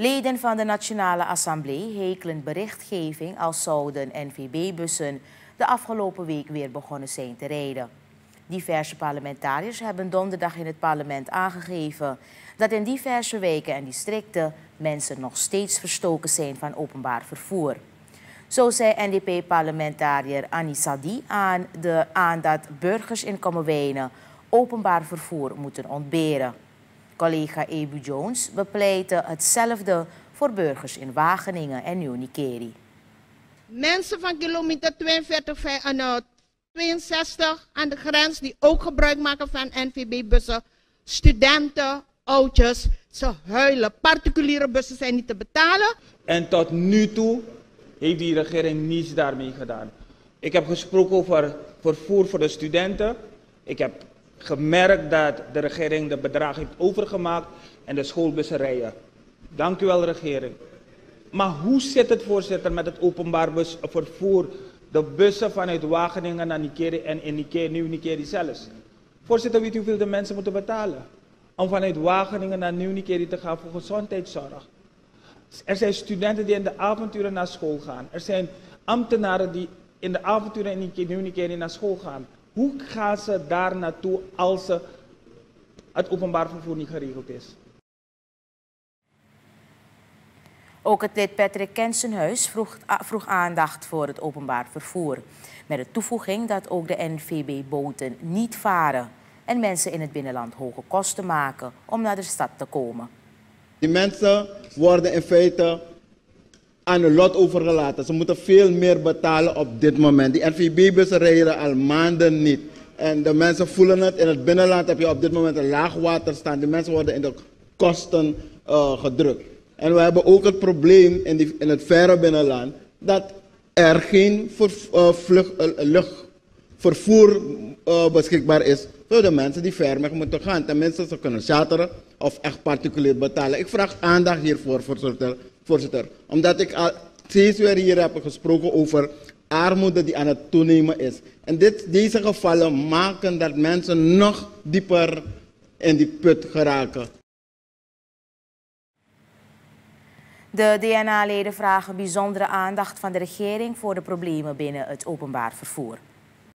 Leden van de Nationale Assemblée hekelen berichtgeving als zouden NVB-bussen de afgelopen week weer begonnen zijn te rijden. Diverse parlementariërs hebben donderdag in het parlement aangegeven dat in diverse wijken en districten mensen nog steeds verstoken zijn van openbaar vervoer. Zo zei NDP-parlementariër Annie Sadi aan, de, aan dat burgers in Kommerwijnen openbaar vervoer moeten ontberen. Collega Ebu Jones bepleitte hetzelfde voor burgers in Wageningen en Nieuw-Nikeri. Mensen van kilometer 42, 62 aan de grens die ook gebruik maken van NVB-bussen, studenten, oudjes, ze huilen. Particuliere bussen zijn niet te betalen. En tot nu toe heeft die regering niets daarmee gedaan. Ik heb gesproken over vervoer voor de studenten. Ik heb gemerkt dat de regering de bedrag heeft overgemaakt en de schoolbussen rijden. Dank u wel, regering. Maar hoe zit het, voorzitter, met het openbaar busvervoer? De bussen vanuit Wageningen naar Nikeri en in Nikeri, Nieuw Nikeri zelfs. Voorzitter, weet u hoeveel de mensen moeten betalen? Om vanuit Wageningen naar Nieuw Nikeri te gaan voor gezondheidszorg. Er zijn studenten die in de avonturen naar school gaan. Er zijn ambtenaren die in de avonturen in Nieuw Nikeri naar school gaan. Hoe gaan ze daar naartoe als ze het openbaar vervoer niet geregeld is? Ook het lid Patrick Kensenhuis vroeg, vroeg aandacht voor het openbaar vervoer. Met de toevoeging dat ook de NVB-boten niet varen en mensen in het binnenland hoge kosten maken om naar de stad te komen. Die mensen worden in feite aan hun lot overgelaten. Ze moeten veel meer betalen op dit moment. Die NVB-bussen rijden al maanden niet. En de mensen voelen het. In het binnenland heb je op dit moment een laag water staan. Die mensen worden in de kosten uh, gedrukt. En we hebben ook het probleem in, die, in het verre binnenland dat er geen vlug, uh, luchtvervoer beschikbaar is voor de mensen die ver weg moeten gaan. Tenminste, ze kunnen charteren of echt particulier betalen. Ik vraag aandacht hiervoor, voorzitter voorzitter. Omdat ik al steeds weer hier heb gesproken over armoede die aan het toenemen is. En dit, deze gevallen maken dat mensen nog dieper in die put geraken. De DNA-leden vragen bijzondere aandacht van de regering voor de problemen binnen het openbaar vervoer.